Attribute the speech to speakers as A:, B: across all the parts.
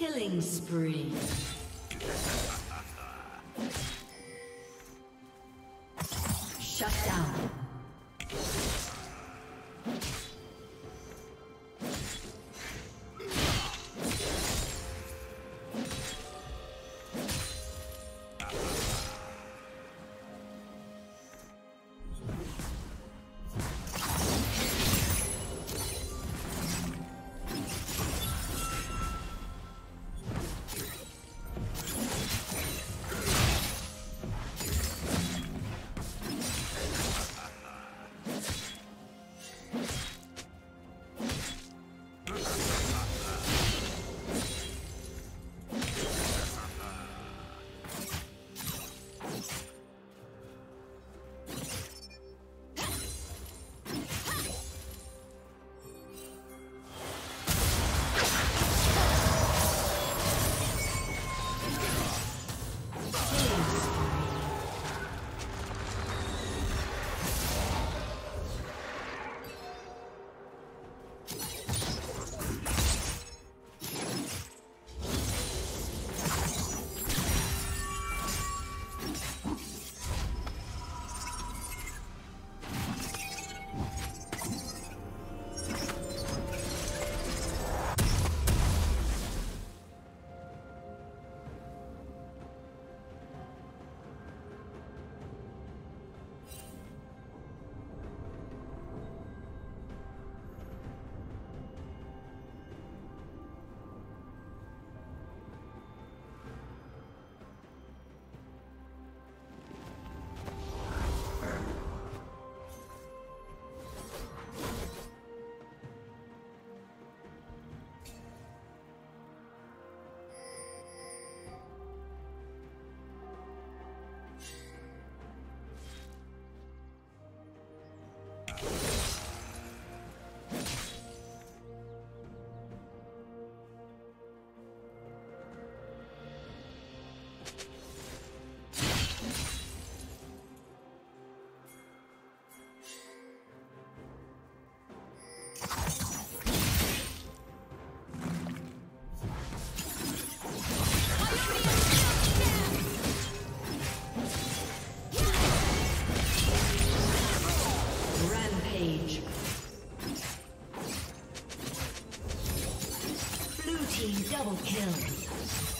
A: Killing spree. Team double kill.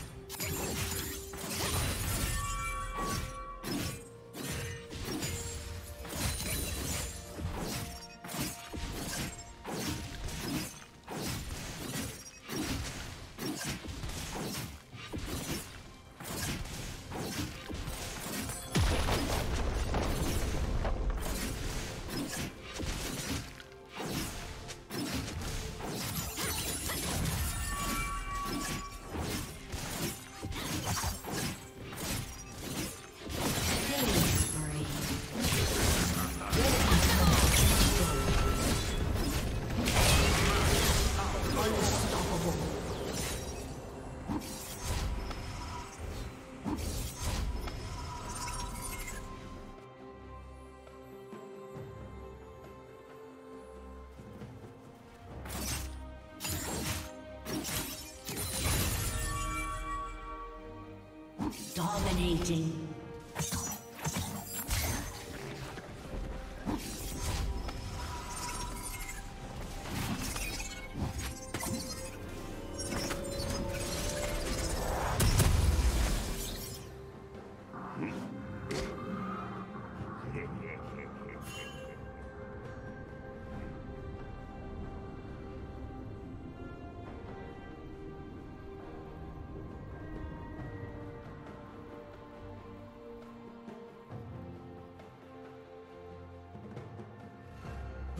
A: Dominating.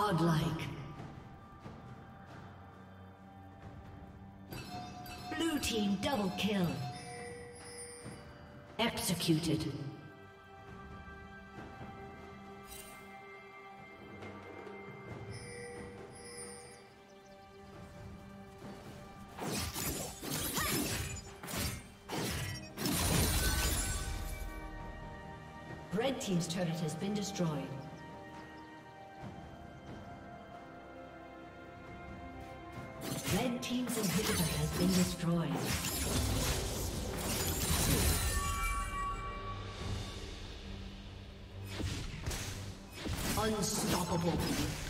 A: Godlike. Blue team double kill. Executed. Red Team's turret has been destroyed. Team's inhibitor has been destroyed. Unstoppable.